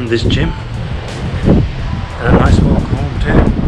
from this gym and a nice walk home too.